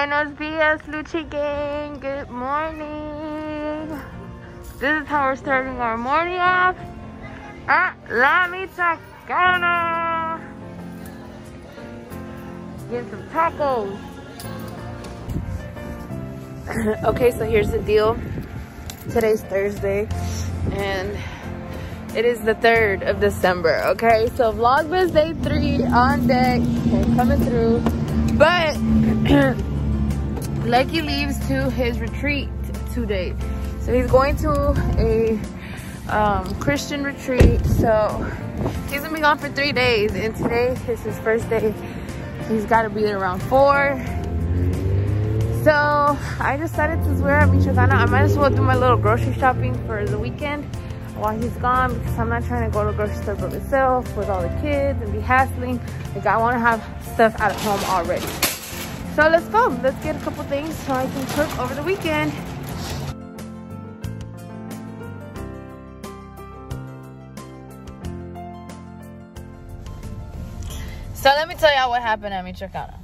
Buenos dias, Luchi Gang. Good morning. This is how we're starting our morning off at La Michoacana. Get some tacos. okay, so here's the deal. Today's Thursday, and it is the 3rd of December, okay? So Vlogmas Day 3 on deck, okay, coming through. But Lucky leaves to his retreat today. So he's going to a um, Christian retreat. So he's gonna be gone for three days. And today is his first day. He's gotta be there around four. So I decided to wear at Michoacana. I might as well do my little grocery shopping for the weekend while he's gone because I'm not trying to go to a grocery store by myself with all the kids and be hassling. Like I wanna have stuff at home already. So let's go. Let's get a couple things so I can cook over the weekend. So let me tell y'all what happened at Michoacana.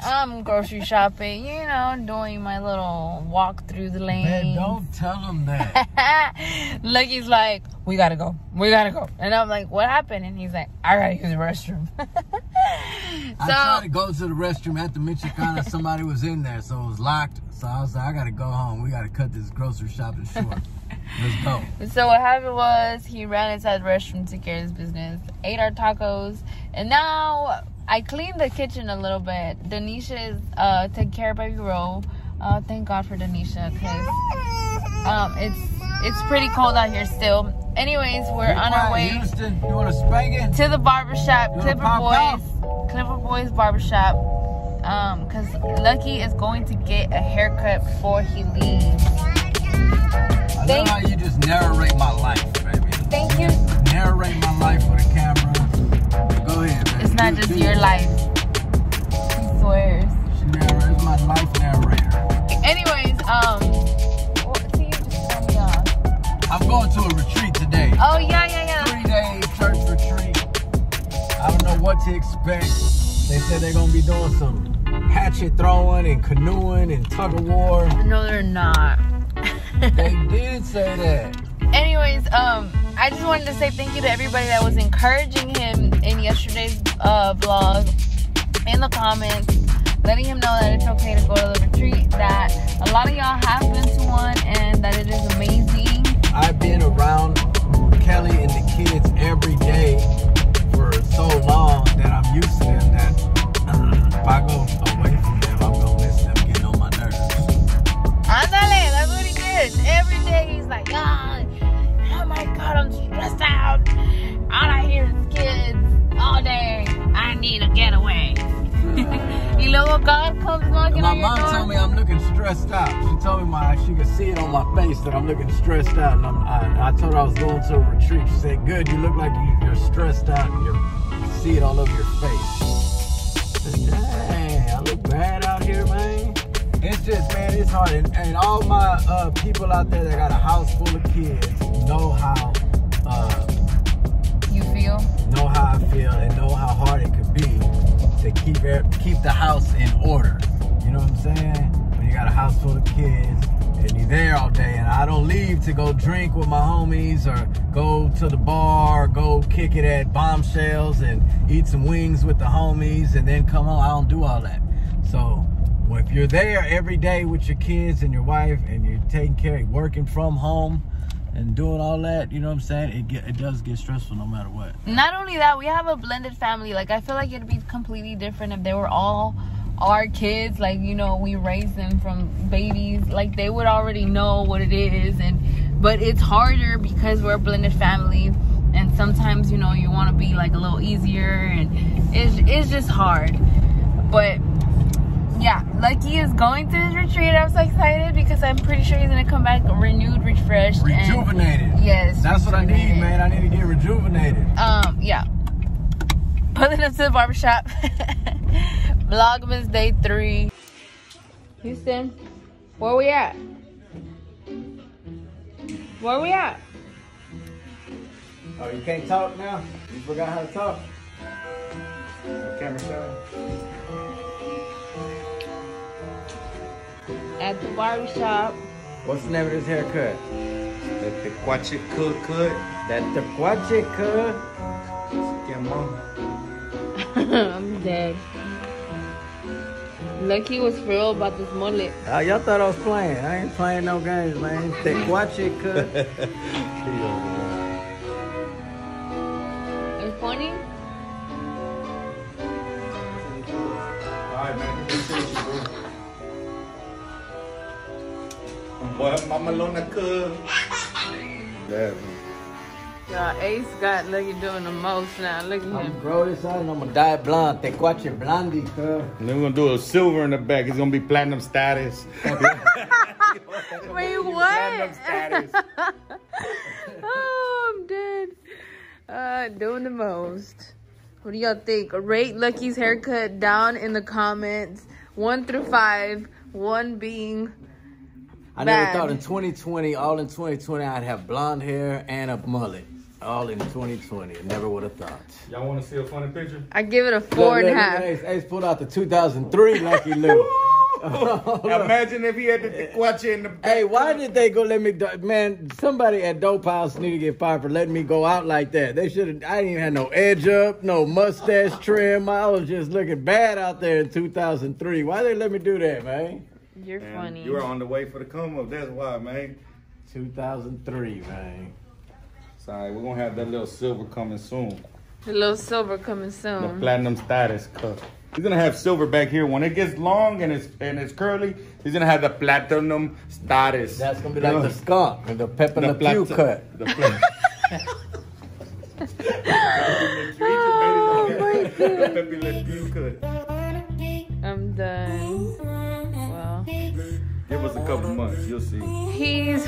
I'm grocery shopping, you know, doing my little walk through the lane. Man, don't tell him that. Lucky's like, we gotta go. We gotta go. And I'm like, what happened? And he's like, I gotta use the restroom. I tried to go to the restroom at the Michoacana. Somebody was in there, so it was locked. So I was like, I gotta go home. We gotta cut this grocery shopping short. Let's go. So what happened was he ran inside the restroom, took care of his business, ate our tacos, and now I cleaned the kitchen a little bit. Denisha is uh, taking care of baby Ro. Uh, thank God for Denisha, because um, it's it's pretty cold out here still. Anyways, we're on our way Houston, you to spank it? to the barbershop, You Clipper Boys, Clipper Boys barbershop. Um, cause Lucky is going to get a haircut before he leaves. I Thank- love how you just narrate my life, baby. Thank you. Narrate my life for the camera. Go ahead, baby. It's not Do- just your life. He swears. To expect. They said they're gonna be doing some hatchet throwing and canoeing and tug of war. No, they're not. They did say that. Anyways, um, I just wanted to say thank you to everybody that was encouraging him in yesterday's uh, vlog, in the comments, letting him know that it's okay to go to the retreat, that a lot of y'all have been to one, and that it is amazing. I've been around Kelly and the kids every day so long that I'm used to them that if I go away from them, I'm gonna miss them getting on my nerves. Andale, that's what he did. Every day he's like, ah, oh my god, I'm stressed out. All I hear is kids all day. I need a getaway. you know what God comes knocking my on your mom door? told me I'm looking stressed out. She told me my she could see it on my face that I'm looking stressed out. And I'm, I, I told her I was going to a retreat. She said, "Good, you look like you, you're stressed out. You're, you see it all over your face." Dang, I look bad out here, man. It's just, man, it's hard. And, and all my uh, people out there that got a house full of kids know how uh, You feel? know how I feel and know how hard it could be to keep keep the house in order. You know what I'm saying? When you got a house full of kids and you're there all day, and I don't leave to go drink with my homies or go to the bar, go kick it at bombshells and eat some wings with the homies, and then come home. I don't do all that. So well, if you're there every day with your kids and your wife, and you're taking care, of working from home. And doing all that, you know what I'm saying? It get, it does get stressful no matter what. Not only that, we have a blended family. Like I feel like it'd be completely different if they were all our kids. Like you know, we raised them from babies. Like they would already know what it is, and but it's harder because we're a blended family. And sometimes you know you want to be like a little easier, and it's it's just hard. But yeah, Lucky is going to this retreat. I'm so excited because I'm pretty sure he's gonna come back renewed, refreshed, and Rejuvenated. yes, That's what I need, man. I need to get rejuvenated. Um, yeah. Pulling up to the barbershop. Vlogmas day three. Houston, where we at? Where we at? Oh, you can't talk now? You forgot how to talk? Camera showing. at the barber shop. What's the name of this haircut? The Tacuache Cook Cut. That Tacuache cut. I'm dead. Lucky was for real about this mullet. Uh, y'all thought I was playing. I ain't playing no games, man. Tacuache cut. It's funny. Alright, man. Appreciate you, bro. Boy, Mama Luna Cook. Yeah, man. Yeah, Ace got Lucky doing the most now. Look at I'm him. gonna grow this out and I'm gonna dye it blonde. Tacuache blondie cut. And then we're gonna do a silver in the back. It's gonna be platinum status. Wait, Platinum what? status. oh, I'm dead. Uh, doing the most. What do y'all think? Rate Lucky's haircut down in the comments. One through five. One being I Bad. never thought in 2020, all in 2020, I'd have blonde hair and a mullet. All in 2020. I never would have thought. Y'all wanna see a funny picture? I give it a four and a half. Ace, Ace pulled out the 2003 Lucky Luke. Imagine if he had the Tacuache in the back. Hey, why did they go let me? do- Man, somebody at Dope House need to get fired for letting me go out like that. They should have. I didn't even have no edge up, no mustache trim. I was just looking bad out there in 2003. Why they let me do that, man? You're Man, funny. You were on the way for the come up. That's why, man. 2003, man. Sorry, we're gonna have that little silver coming soon. The little silver coming soon. The platinum status cut. He's gonna have silver back here. When it gets long and it's and it's curly, he's gonna have the platinum status. That's gonna be like the skunk and the pepper the the pew cut. The pla- Oh my The Pepe Le Pew cut. I'm done. Well, Give us a couple months, you'll see. he's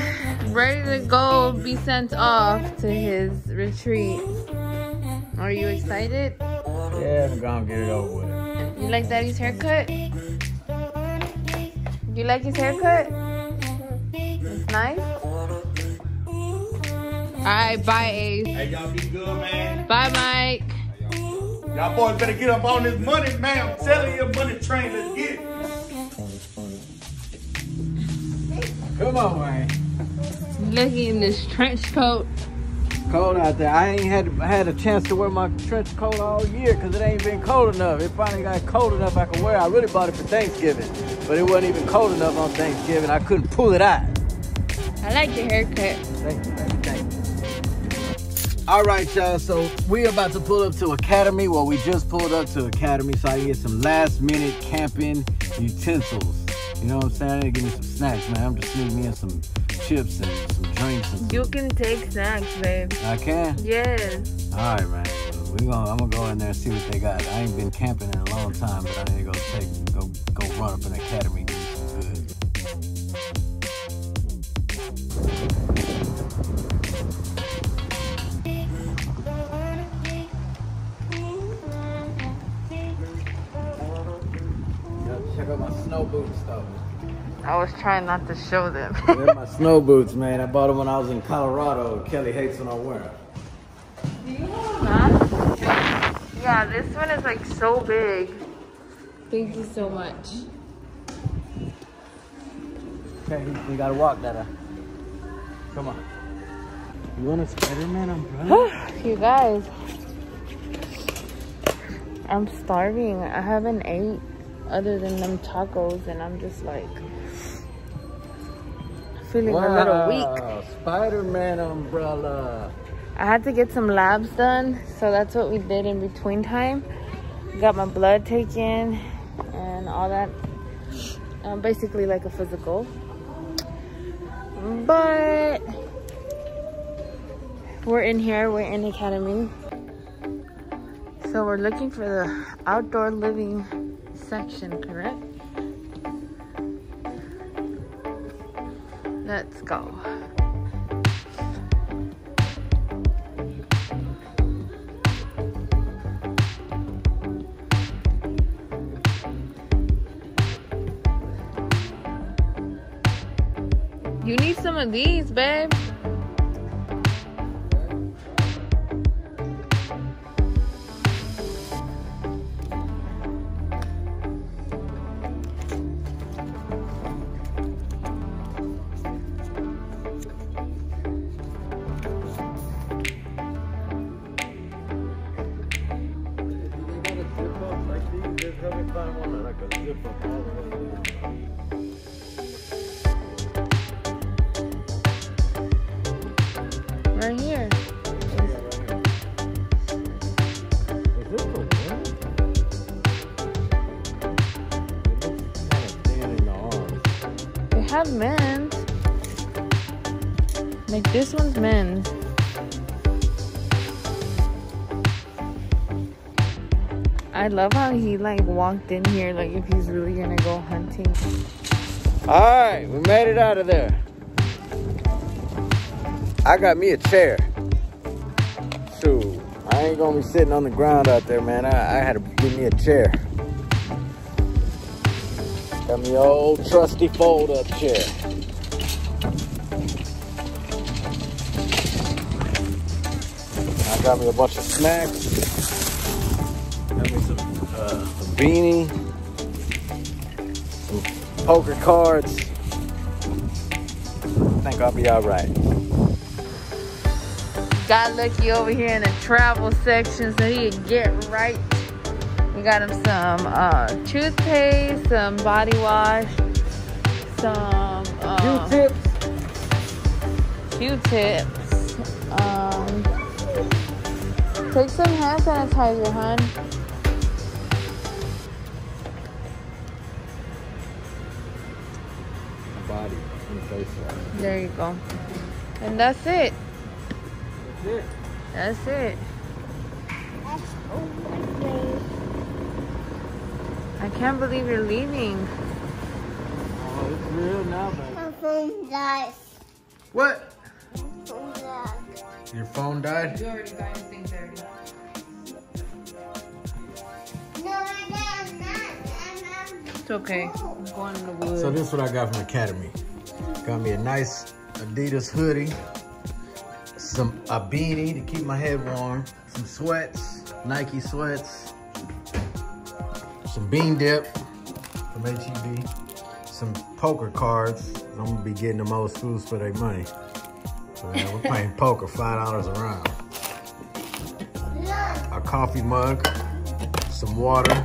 ready to go be sent off to his retreat. Are you excited? Yeah, I'm gonna get it over with. You like Daddy's haircut? You like his haircut? It's nice. Alright, bye Ace. Hey, y'all be good, man. Bye Mike. Y'all boys better get up on this money, man. I'm telling you, money train. Let's get it. Come on, man. Looking in this trench coat. Cold out there. I ain't had had a chance to wear my trench coat all year because it ain't been cold enough. It finally got cold enough I could wear. I really bought it for Thanksgiving, but it wasn't even cold enough on Thanksgiving. I couldn't pull it out. I like your haircut. Thank you, baby. Thank you. All right, y'all. So we about to pull up to Academy. Well, we just pulled up to Academy, so I can get some last minute camping utensils. You know what I'm saying? I need to give me some snacks, man. I'm just need me and some chips and some drinks. And You can take snacks, babe. I can. Yes. All right, man. So we gonna, I'm gonna go in there and see what they got. I ain't been camping in a long time, but I need to go take, go, go run up in the academy Check out my snow boots, though. I was trying not to show them. They're my snow boots, man. I bought them when I was in Colorado. Kelly hates when I wear them. Do you have a mask? Yeah, this one is like so big. Thank you so much. Okay, you, you gotta walk that. Uh. Come on. You want a Spider-Man umbrella? you guys, I'm starving. I haven't ate other than them tacos, and I'm just like feeling a little weak. Wow, Spider-Man umbrella. I had to get some labs done, so that's what we did in between time. Got my blood taken and all that. Um, basically, like a physical. But we're in here, we're in Academy. So we're looking for the outdoor living section, correct? Let's go. You need some of these, babe. The here. They have men's. Like this one's men's. I love how he like walked in here like if he's really gonna go hunting. All right, we made it out of there. I got me a chair. Shoot, I ain't gonna be sitting on the ground out there, man. I, I had to get me a chair. Got me old trusty fold-up chair. I got me a bunch of snacks. Got me some uh, beanie, some poker cards. I think I'll be all right. Got lucky over here in the travel section so he could get right. We got him some uh, toothpaste, some body wash, some uh, Q-tips. Q-tips. Um, take some hand sanitizer, hun. Body and face wash. There you go. And that's it. That's it. That's it. I can't believe you're leaving. Oh, it's real now, baby. My phone died. What? My phone died. Your phone died? You already got dirty. It's okay. I'm going in the woods. So this is what I got from Academy. Got me a nice Adidas hoodie, some a beanie to keep my head warm, some sweats, Nike sweats, some bean dip from HEB, some poker cards. I'm gonna be getting the most foods for their money. So yeah, we're playing poker, five dollars a round. A coffee mug, some water,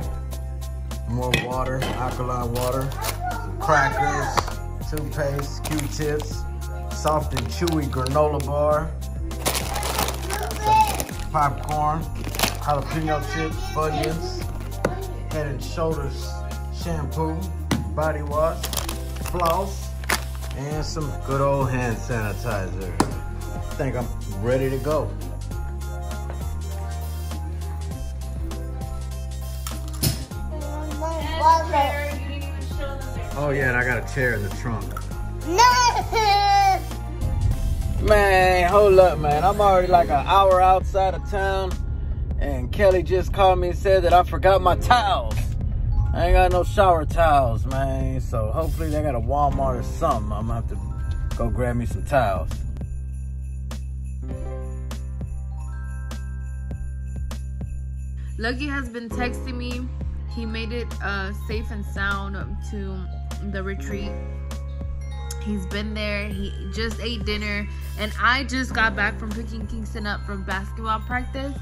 more water, alkaline water, some crackers, toothpaste, Q-tips, soft and chewy granola bar, popcorn, jalapeno chips, Funyuns, Head and Shoulders shampoo, body wash, floss, and some good old hand sanitizer. I think I'm ready to go. Oh yeah, and I got a chair in the trunk. No! Man, hold up, man. I'm already like an hour outside of town, and Kelly just called me and said that I forgot my towels. I ain't got no shower towels, man. So hopefully they got a Walmart or something. I'm gonna have to go grab me some towels. Lucky has been texting me. He made it uh, safe and sound to the retreat. He's been there. He just ate dinner, and I just got back from picking Kingston up from basketball practice.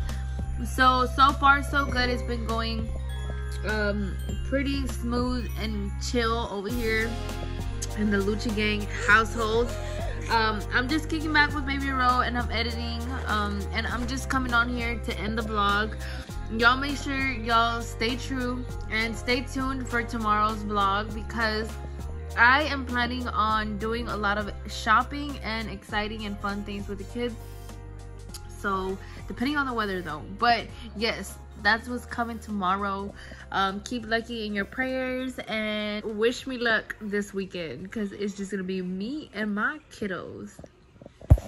So so far so good. It's been going um, pretty smooth and chill over here in the Lucha Gang household. Um, I'm just kicking back with Baby Row and I'm editing. Um, and I'm just coming on here to end the vlog. Y'all make sure y'all stay true and stay tuned for tomorrow's vlog because I am planning on doing a lot of shopping and exciting and fun things with the kids. So depending on the weather though. But yes, that's what's coming tomorrow. Um, keep Lucky in your prayers and wish me luck this weekend because it's just gonna be me and my kiddos.